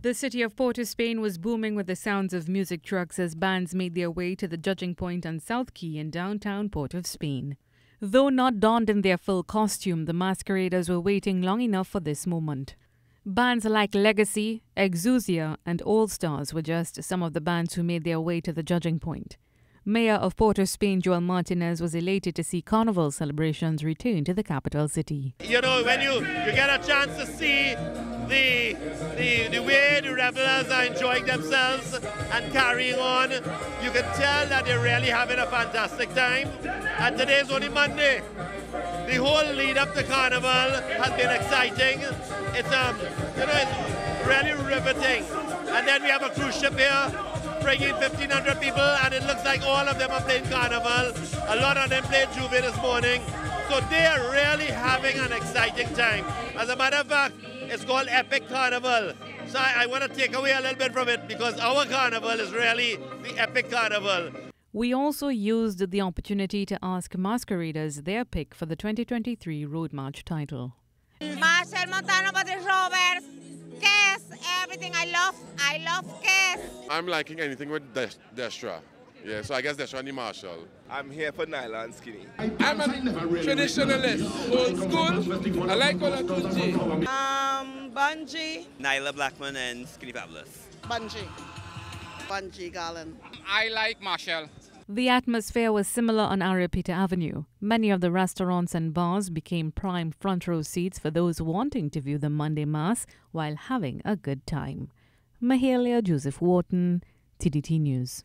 The city of Port of Spain was booming with the sounds of music trucks as bands made their way to the judging point on South Quay in downtown Port of Spain. Though not donned in their full costume, the masqueraders were waiting long enough for this moment. Bands like Legacy, Exousia, and All Stars were just some of the bands who made their way to the judging point. Mayor of Port of Spain, Joel Martinez, was elated to see carnival celebrations return to the capital city. You know, when you, you get a chance to see the, the, the way the revelers are enjoying themselves and carrying on, you can tell that they're really having a fantastic time. And today's only Monday. The whole lead up to Carnival has been exciting. It's um, you know, it's really riveting. And then we have a cruise ship here bringing 1,500 people, and it looks like all of them are playing Carnival. A lot of them played J'ouvert this morning. So they are really having an exciting time. As a matter of fact, it's called Epic Carnival. So I, I want to take away a little bit from it because our carnival is really the epic carnival. We also used the opportunity to ask masqueraders their pick for the 2023 Road March title. Machel Montano, Patrice Roberts, Kes, everything. I love, I love Kes. I'm liking anything with Des- Destra. Yeah, so I guess Destra and the Machel. I'm here for Nylon Skinny. I'm a traditionalist, old school. I like all of G. Um, Bunji. Nailah Blackman and Skinny Fabulous. Bunji. Bunji Garlin. I like Machel. The atmosphere was similar on Ariapita Avenue. Many of the restaurants and bars became prime front row seats for those wanting to view the Monday Mass while having a good time. Mahalia Joseph Wharton, TTT News.